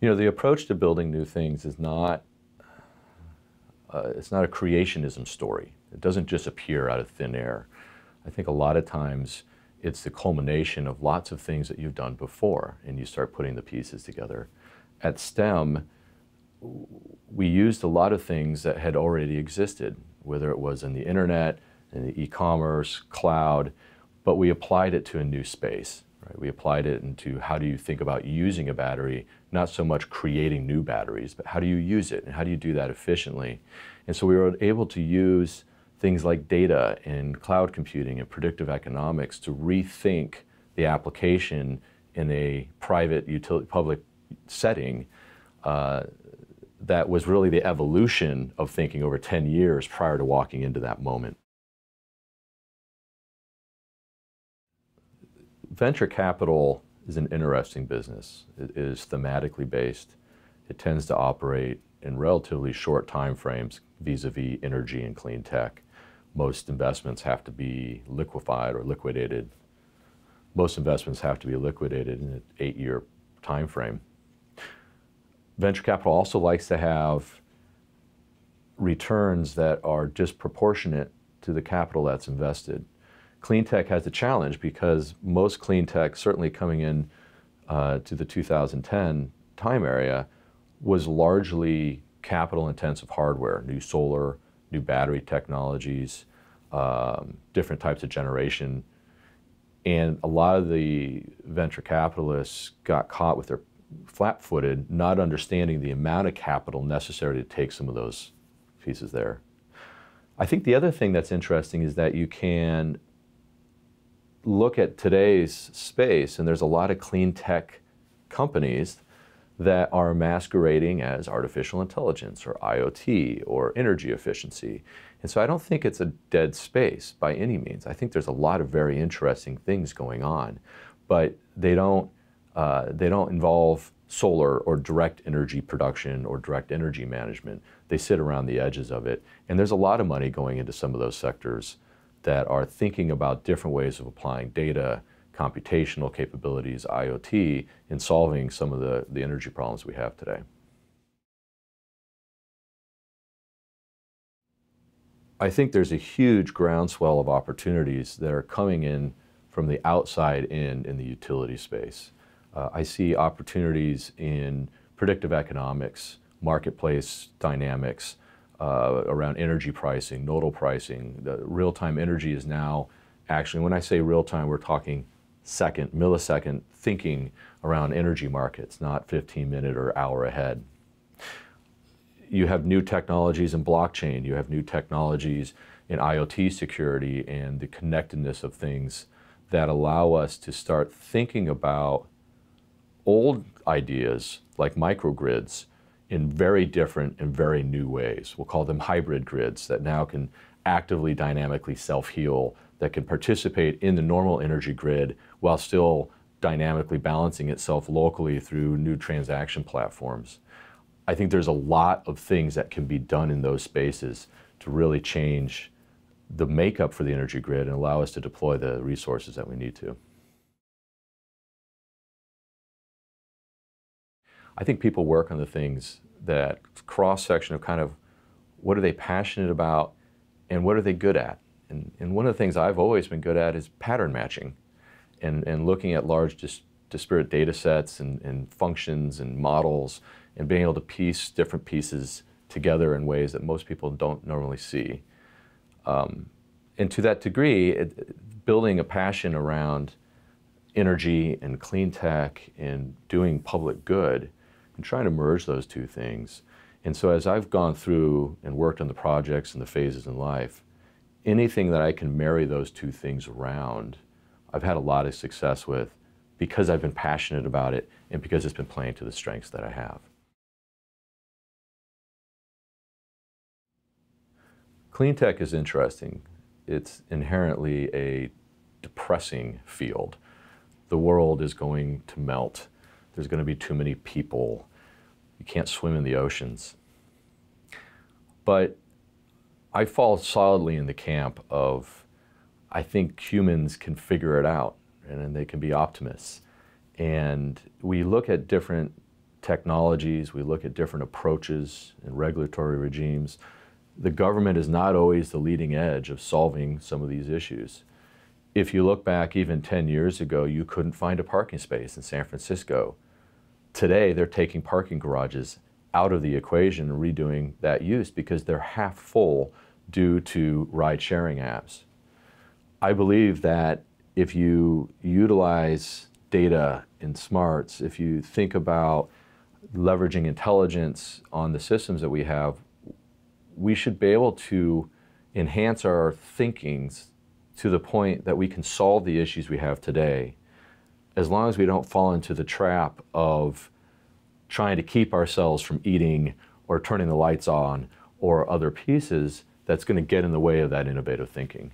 You know, the approach to building new things is not, uh, it's not a creationism story. It doesn't just appear out of thin air. I think a lot of times it's the culmination of lots of things that you've done before and you start putting the pieces together. At STEM, we used a lot of things that had already existed, whether it was in the internet, in the e-commerce, cloud, but we applied it to a new space. Right? We applied it into how do you think about using a battery, not so much creating new batteries, but how do you use it and how do you do that efficiently? And so we were able to use things like data and cloud computing and predictive economics to rethink the application in a private utility public setting uh, that was really the evolution of thinking over 10 years prior to walking into that moment. Venture capital is an interesting business. It is thematically based. It tends to operate in relatively short time frames vis-a-vis energy and clean tech. Most investments have to be liquefied or liquidated. Most investments have to be liquidated in an eight-year time frame venture capital also likes to have returns that are disproportionate to the capital that's invested. Clean tech has a challenge because most clean tech, certainly coming in uh, to the 2010 time area, was largely capital intensive hardware, new solar, new battery technologies, um, different types of generation. And a lot of the venture capitalists got caught with their flat footed, not understanding the amount of capital necessary to take some of those pieces there. I think the other thing that's interesting is that you can look at today's space, and there's a lot of clean tech companies that are masquerading as artificial intelligence or IoT or energy efficiency. And so I don't think it's a dead space by any means. I think there's a lot of very interesting things going on, but they don't uh, they don't involve solar or direct energy production or direct energy management. They sit around the edges of it. And there's a lot of money going into some of those sectors that are thinking about different ways of applying data, computational capabilities, IoT, in solving some of the, the energy problems we have today. I think there's a huge groundswell of opportunities that are coming in from the outside in in the utility space. Uh, I see opportunities in predictive economics, marketplace dynamics, uh, around energy pricing, nodal pricing. The real-time energy is now actually, when I say real-time, we're talking second, millisecond thinking around energy markets, not 15 minute or hour ahead. You have new technologies in blockchain, you have new technologies in IoT security and the connectedness of things that allow us to start thinking about old ideas like microgrids in very different and very new ways. We'll call them hybrid grids that now can actively dynamically self-heal, that can participate in the normal energy grid while still dynamically balancing itself locally through new transaction platforms. I think there's a lot of things that can be done in those spaces to really change the makeup for the energy grid and allow us to deploy the resources that we need to. I think people work on the things that cross section of kind of what are they passionate about and what are they good at. And, and one of the things I've always been good at is pattern matching and, and looking at large dis, disparate data sets and, and functions and models and being able to piece different pieces together in ways that most people don't normally see. Um, and to that degree, it, building a passion around energy and clean tech and doing public good and trying to merge those two things. And so as I've gone through and worked on the projects and the phases in life, anything that I can marry those two things around, I've had a lot of success with because I've been passionate about it and because it's been playing to the strengths that I have. Clean tech is interesting. It's inherently a depressing field. The world is going to melt. There's going to be too many people. You can't swim in the oceans. But I fall solidly in the camp of I think humans can figure it out and they can be optimists. And we look at different technologies, we look at different approaches and regulatory regimes, the government is not always the leading edge of solving some of these issues. If you look back even 10 years ago, you couldn't find a parking space in San Francisco. Today, they're taking parking garages out of the equation and redoing that use because they're half full due to ride sharing apps. I believe that if you utilize data in smarts, if you think about leveraging intelligence on the systems that we have, we should be able to enhance our thinkings to the point that we can solve the issues we have today as long as we don't fall into the trap of trying to keep ourselves from eating or turning the lights on or other pieces that's going to get in the way of that innovative thinking.